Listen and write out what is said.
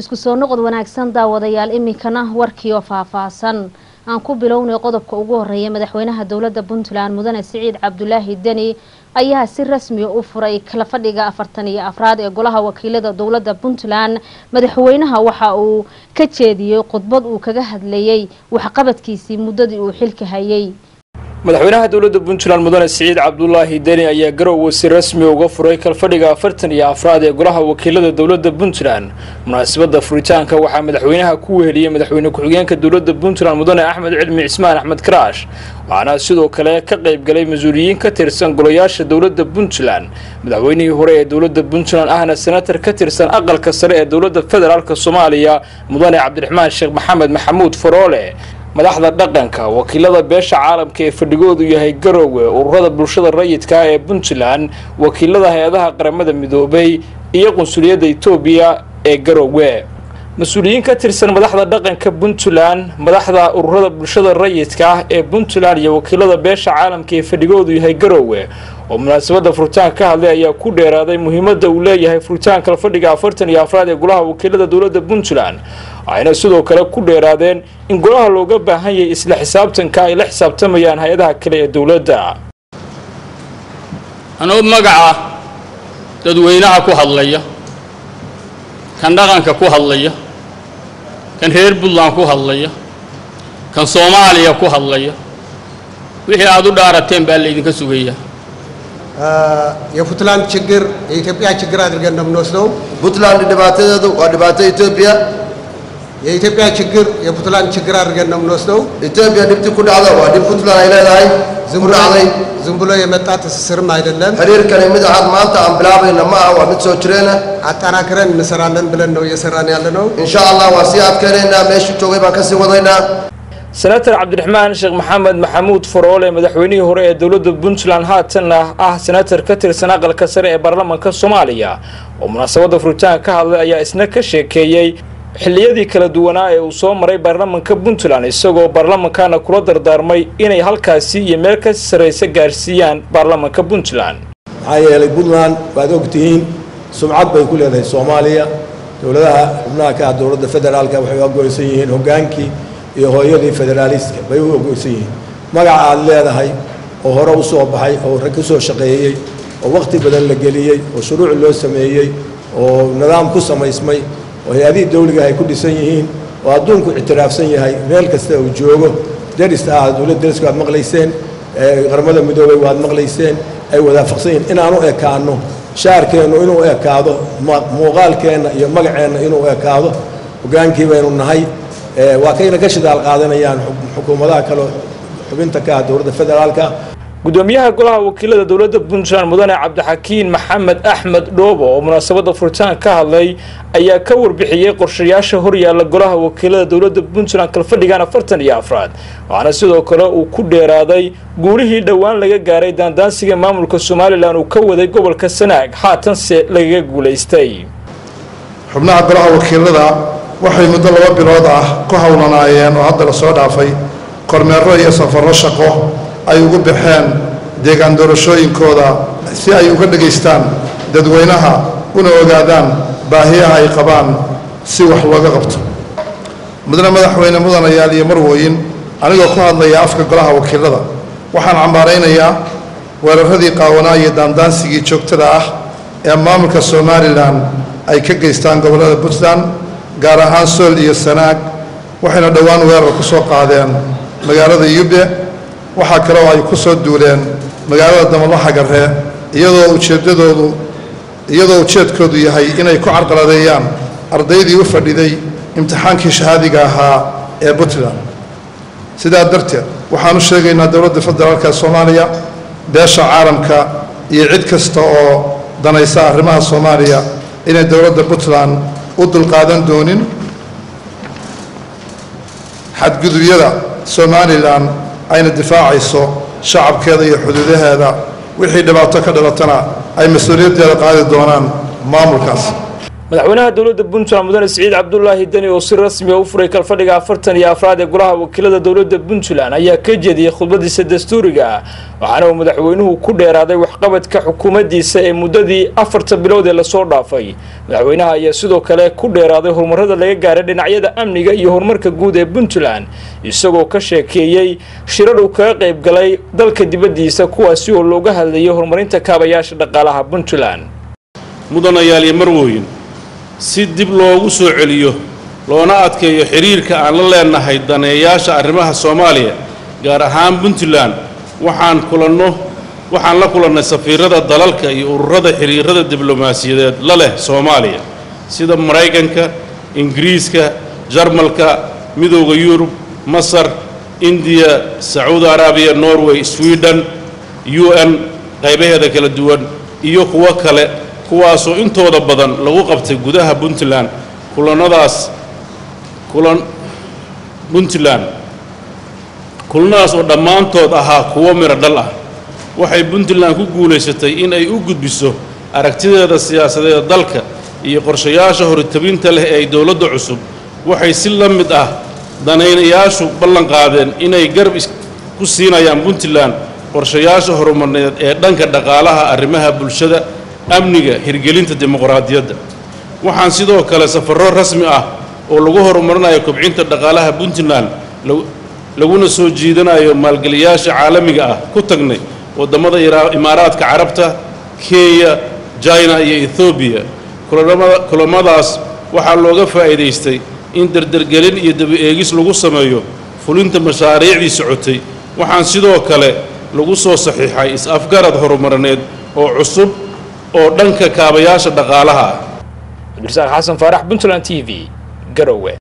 isku soo noqod wanaagsan daawadayaal iminkana warkii oo faahfaahsan. Aan ku bilownay qodobka ugu horreeya madaxweynaha dowladda puntland mudane siciid cabdulaahi deni ayaa si rasmiya u furay kala fadhiga afartan iyo afraad ee golaha wakiilada dowladda puntland. Madaxweynaha waxa uu ka jeediyey khudbad uu kaga hadlayey waxqabadkiisii muddadii uu xilka hayay madaxweynaha dowladda puntland mudane siciid cabdulaahi deni ayaa garowe si rasmi uga furay kalfadhiga afartan iyo afraad ee golaha wakiilada dowladda puntland. Munaasabada furitaanka waxaa madaxweynaha ku weheliyey madaxweyne ku-xigeenka dowladda puntland mudane axmed cilmi cismaan axmed karaash waxaana sidoo kale ka qayb galay mas'uuliyiin ka tirsan golayaasha dowladda puntland. Madaxweynihii hore ee dowladda puntland ahna senatar ka tirsan aqalka sare ee dowladda federaalk soomaaliya mudane cabdiraxmaan sheekh maxamed maxamuud faroole madaxda dhaqanka wakiilada beesha caalamka ee fadhigoodu yahay garowe ururada bulshada rayidka ee puntland wakiilada hay'adaha qaramada midoobay iyo qunsuliyadda etoobiya ee garowe mas'uuliyiin ka tirsan madaxda dhaqanka puntland madaxda ururada bulshada rayidka ee puntland iyo wakiilada beesha caalamka ee fadhigoodu yahay garowe oo munaasabada furitaanka ka hadlay ayaa ku dheeraaday muhiimada uu leeyahay furitaanka fadhiga afartan iyo afraad ee golaha wakiilada dowladda puntland waxayna sidoo kale ku dheeraadeen in golaha looga baahan yahay isla xisaabtanka ay la xisaabtamayaan hay-adaha kale ee dowladda anuu magaca dadweynaha ku hadlaya kan dhaqanka ku hadlaya kan reer puntland ku hadlaya kan soomaaliya ku hadlaya wixii aad u dhaarateen baa laydinka sugaya የፑንትላንድ ችግር የኢትዮጵያ ችግር አድርገን ነው የምንወስደው። puntland dhibaatadeedu waa dhibaato etoobiya የኢትዮጵያ ችግር የፑንትላንድ ችግር አድርገን ነው የምንወስደው። etoobiya dhibti ku dhacda waa dhib puntland ay leedahay ዝም ku ብሎ dhacday ዝም ብሎ የመጣ ትስስርም አይደለም። xiriirkani mid aad maanta aan bilaabayna ma aha waa mid soo jireena አጠናክረን እንሰራለን ብለን ነው እየሰራን ያለ ነው። insha allah waan sii adkaynaynaa meeshii joogay baan kasii wadaynaa senatar cabdiraxmaan sheekh maxamed maxamuud faroole madaxweynihii hore ee dowladda puntland haatanna ah senatar ka tirsan aqalka sare ee baarlamaanka soomaaliya oo munaasabada furitaanka ka hadlay ayaa isna ka sheekeeyey xilliyadii kala duwanaa ee uu soo maray baarlamaanka puntland isagoo baarlamankana kula dardaarmay inay halkaasi iyo meel ka sarraysa gaarsiiyaan baarlamaanka puntland. Maxaa yeelay puntland waad ogtihiin sumcad bay ku leedahay soomaaliya dowladaha xubnaha ka ah dowladda federaalka waxay u agoysan yihiin hoggaankii iyo hooyadii federaalistka bay u agoysan yihiin. Magaca aad leedahay oo hore u soo baxay oo rag soo shaqeeyey oo wakhti badan la geliyey oo shuruuc loo sameeyey oo nidaam ku samaysmay oo hay'adihii dawliga ay ku dhisan yihiin oo adduunku ictiraafsan yahay meel kasta uu joogo derista ah dowladda deriska waad maqlayseen ee qaramada midoobay waad maqlayseen ay wadaafaqsan yihiin inaan u ekaano shaarkeennu inuu ekaado muuqaalkeenna iyo magaceenna inuu ekaado hoggaankii baynu nahay waa kayna ka shidaal qaadanayaan xuk- xukuumadaha kale xubinta ka ah dowladda federaalka gudoomiyaha golaha wakiilada dowladda puntland mudane cabdixakiin maxamed axmed dhoobo oo munaasabada furitaanka ka hadlay ayaa ka warbixiyey qorshayaasha horyaalla golaha wakiilada dowladda puntland kalfadhigan afartan iyo afraad. Waxaana sidoo kale uu ku dheeraaday guulihii dhowaan laga gaaray daandaansiga maamulka somalilan uu ka waday gobolka sanaag haatanse lagaga guulaystay. Xubnaha golaha wakiilada waxay muddo laba bilood ah ku howlanaayeen oo hadda la soo dhaafay kormeero iyo safarro shaqo ay ugu baxeen deegaan doorashooyinkooda si ay uga dhegaystaan dadweynaha una ogaadaan baahiyaha ay qabaan si wax looga qabto. Mudane madaxweyne mudanayaal iyo marwooyin anigoo ku hadlaya afka golaha wakiilada waxaan cambaaraynayaa weeraradii qaawanaa iyo daandaansigii joogtada ah ee maamulka somalilan ay ka geystaan gobollada puntland gaar ahaan sool iyo sanaag waxayna dhowaan weerar ku soo qaadeen magaalada yube waxaa kale oo ay ku soo duuleen magaalada damalaxa garre iyadoo ujeeddadoodu iyadoo ujeedkoodu yahay inay ku carqaladeeyaan ardaydii u fadhiday imtixaankii shahaadiga ahaa ee puntland. Sidaa darteed waxaan u sheegaynaa dowladda federaalk ee soomaaliya beesha caalamka iyo cid kasta oo danaysa arrimaha soomaaliya inay dowladda puntland u dulqaadan doonin xadgudubyada somalilan ayna difaacayso shacabkeeda iyo xuduudaheeda wixii dhibaato ka dhalatana ay mas'uuliyaddeeda qaadi doonaan maamulkaas madaxweynaha dowladda puntland mudane siciid cabdulaahi deni oo si rasmi a u furay kalfadhiga afartan iyo afraad ee golaha wakiilada dowladda puntland ayaa ka jeediyey khudbadiisa dastuuriga. Ah waxaana uu madaxweynuhu ku dheeraaday waxqabadka xukuumaddiisa ee muddadii afarta bilood ee la soo dhaafay. Madaxweynaha ayaa sidoo kale ku dheeraaday horumarada laga gaaray dhinacyada amniga iyo horumarka guud ee puntland isagoo ka sheekeeyey shirar uu kaga qayb galay dalka dibaddiisa kuwaasi oo looga hadlayay horumarinta kaabayaasha dhaqaalaha puntland. Mudanayaal iyo marwooyin si dib loogu soo celiyo loona adkeeyo xidhiirka aan la leenahay daneeyaasha arrimaha soomaaliya gaar ahaan puntland. Waxaan kulanno waxaan la kulannay safiirada dalalka iyo ururada xidhiirada diblomaasiyadeed la leh soomaaliya sida maraykanka ingiriiska jarmalka midooda yurub masar indiya sacuudi arabiya norway sweden u n qaybaheeda kala duwan iyo kuwo kale kuwaasoo intooda badan lagu qabtay gudaha puntland kulannadaas kulan puntland kulanadaas oo dhammaantood ahaa kuwo midho dhal ah. Waxay puntland ku guulaysatay in ay u gudbiso aragtideeda siyaasadeeda dalka iyo qorshayaasha horitabinta leh ee dowladda cusub. Waxay si la mid ah danaynayaashu ballan qaadeen inay garab ku siinayaan puntland qorshayaasha horumarneed ee dhanka dhaqaalaha arrimaha bulshada amniga hirgelinta dimuqraadiyadda. Waxaan sidoo kale safarro rasmi ah oo lagu horumarinayo kobcinta dhaqaalaha puntland laguna soo jiidanayo maalgeliyaasha caalamiga ah ku tagnay waddamada imaaraadka carabta kenya jina iyo ethoobiya kulamadaas waxaa looga faa'iidaystay in derdergelin iyo daba-eegis lagu sameeyo fulinta mashaariicdii socotay. Waxaan sidoo kale lagu soo saxiixay is-afgarad horumarineed oo cusub oo dhanka kaabayaasha dhaqaalaha. Ah xasan faarax puntland t v garowe